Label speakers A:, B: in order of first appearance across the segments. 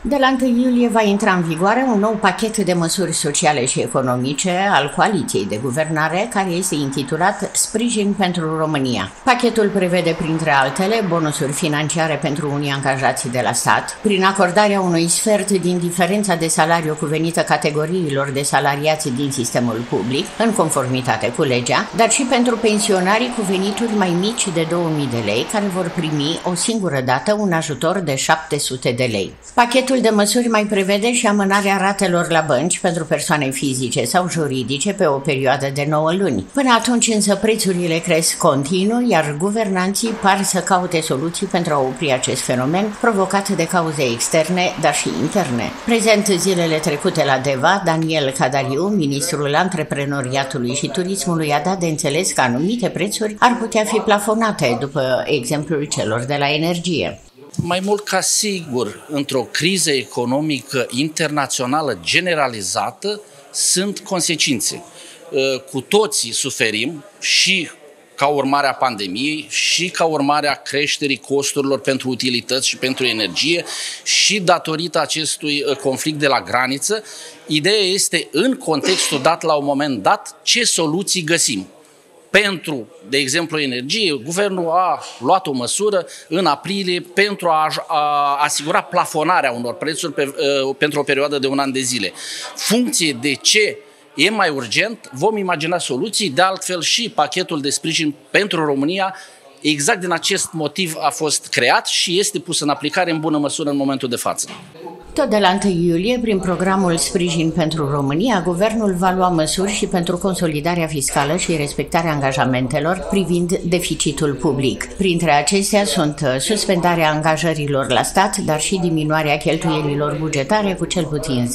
A: De la 1 iulie va intra în vigoare un nou pachet de măsuri sociale și economice al coaliției de guvernare, care este intitulat Sprijin pentru România. Pachetul prevede, printre altele, bonusuri financiare pentru unii angajați de la stat, prin acordarea unui sfert din diferența de salariu cuvenită categoriilor de salariați din sistemul public, în conformitate cu legea, dar și pentru pensionarii cu venituri mai mici de 2000 de lei, care vor primi o singură dată un ajutor de 700 de lei. Pachetul Pachetul de măsuri mai prevede și amânarea ratelor la bănci pentru persoane fizice sau juridice pe o perioadă de 9 luni. Până atunci însă prețurile cresc continuu, iar guvernanții par să caute soluții pentru a opri acest fenomen provocat de cauze externe, dar și interne. Prezent zilele trecute la Deva, Daniel Cadariu, ministrul antreprenoriatului și turismului, a dat de înțeles că anumite prețuri ar putea fi plafonate, după exemplul celor de la energie
B: mai mult ca sigur, într-o criză economică internațională generalizată, sunt consecințe. Uh, cu toții suferim și ca urmare a pandemiei și ca urmare a creșterii costurilor pentru utilități și pentru energie și datorită acestui uh, conflict de la graniță. Ideea este, în contextul dat la un moment dat, ce soluții găsim pentru, de exemplu, energie, guvernul a luat o măsură în aprilie pentru a, a asigura plafonarea unor prețuri pe, uh, pentru o perioadă de un an de zile. Funcție de ce e mai urgent, vom imagina soluții, de altfel și pachetul de sprijin pentru România exact din acest motiv a fost creat și este pus în aplicare în bună măsură în momentul de față.
A: Tot de la 1 iulie, prin programul Sprijin pentru România, guvernul va lua măsuri și pentru consolidarea fiscală și respectarea angajamentelor privind deficitul public. Printre acestea sunt uh, suspendarea angajărilor la stat, dar și diminuarea cheltuielilor bugetare cu cel puțin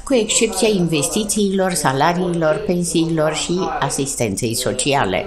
A: 10%, cu excepția investițiilor, salariilor, pensiilor și asistenței sociale.